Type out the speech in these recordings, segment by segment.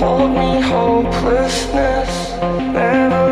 hold me hopelessness. Never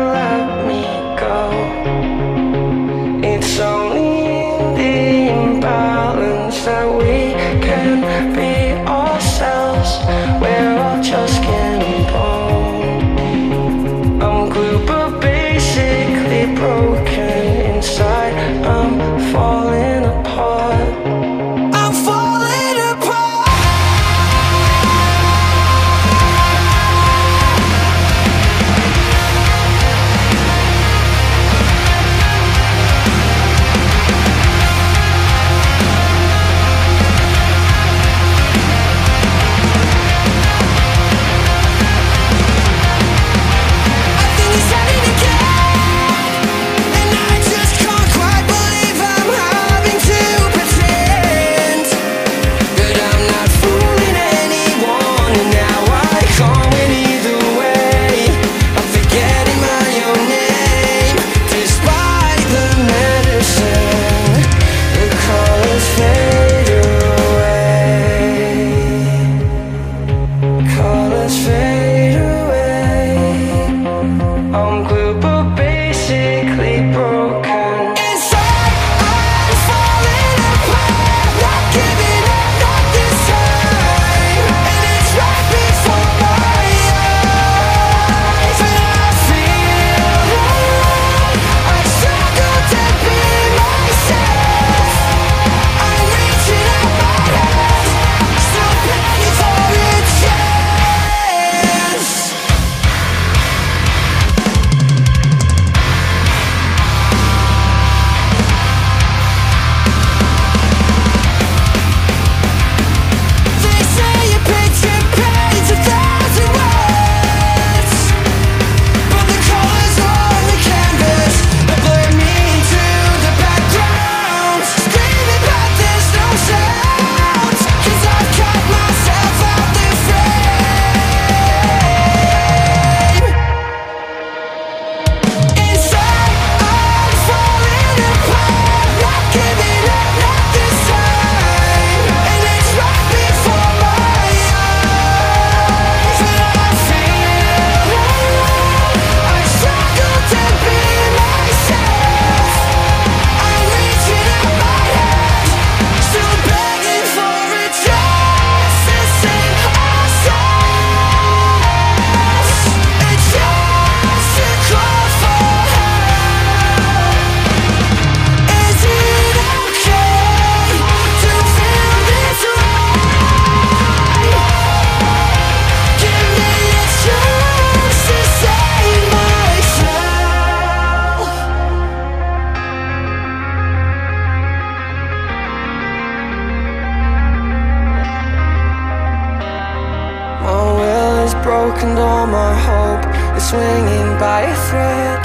broken all my hope. Is swinging by a thread.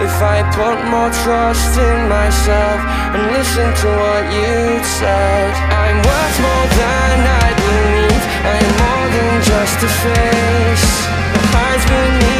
If I put more trust in myself and listen to what you said I'm worth more than I believe, I'm more than just a face. The hides beneath